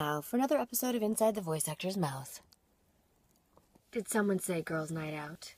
Now for another episode of Inside the Voice Actor's Mouth. Did someone say girls' night out?